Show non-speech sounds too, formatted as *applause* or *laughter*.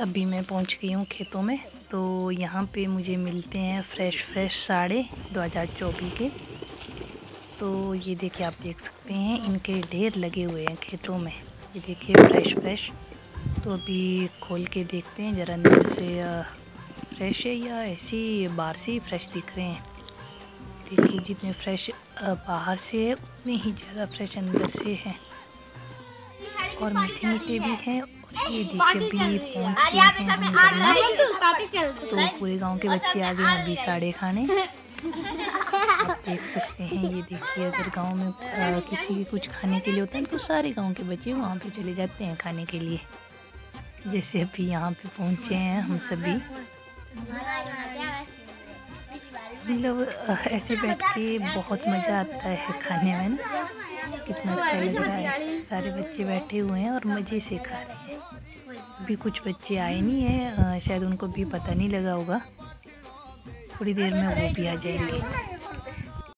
अभी मैं पहुँच गई हूँ खेतों में तो यहाँ पे मुझे मिलते हैं फ्रेश फ्रेश साड़े 2024 के। तो ये देखिए आप देख सकते हैं, इनके ढेर लगे हुए हैं खेतों में। ये देखिए फ्रेश फ्रेश। तो अभी खोल के देखते हैं, ज़रा अंदर से फ्रेश है या ऐसी बाहर से ही फ्रेश दिख रहे हैं? देखिए जितने फ्रेश बाहर से है, उतने ही ज़्यादा फ्रेश अंदर से हैं। और मीठे मीठे भी हैं। ये देखिए पहुँच हैं। हम तो पूरे गाँव के बच्चे आ गए हैं अभी साड़े खाने। *laughs* आप देख सकते हैं ये देखिए अगर गाँव में आ, किसी के कुछ खाने के लिए होता है तो सारे गाँव के बच्चे वहाँ पे चले जाते हैं खाने के लिए। जैसे अभी यहाँ पे पहुँचे हैं हम सभी। मतलब ऐसे बैठ के बहुत मज़ा आता है खाने में ना। कितना अच्छा लग रहा है। सारे बच्चे बैठे हुए हैं और मज़े से खा रहे हैं। अभी कुछ बच्चे आए नहीं हैं शायद उनको भी पता नहीं लगा होगा। थोड़ी देर में वो भी आ जाएँगे।